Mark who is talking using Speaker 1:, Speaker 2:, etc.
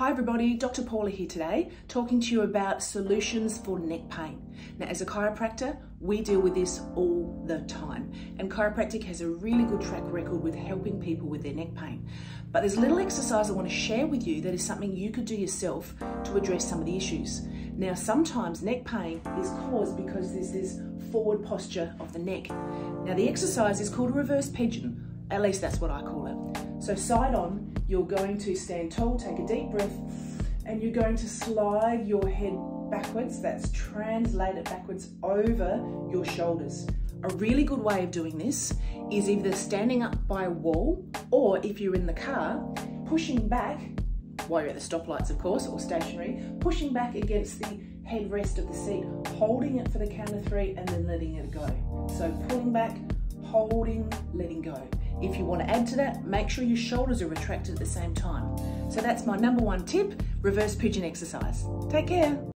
Speaker 1: Hi everybody, Dr. Paula here today, talking to you about solutions for neck pain. Now as a chiropractor, we deal with this all the time and chiropractic has a really good track record with helping people with their neck pain. But there's a little exercise I want to share with you that is something you could do yourself to address some of the issues. Now sometimes neck pain is caused because there's this forward posture of the neck. Now the exercise is called a reverse pigeon, at least that's what I call it. So side on, you're going to stand tall, take a deep breath, and you're going to slide your head backwards. That's translated backwards over your shoulders. A really good way of doing this is either standing up by a wall or if you're in the car, pushing back, while you're at the stoplights of course, or stationary, pushing back against the headrest of the seat, holding it for the count of three and then letting it go. So pulling back, holding, letting go. If you want to add to that, make sure your shoulders are retracted at the same time. So that's my number one tip, reverse pigeon exercise. Take care.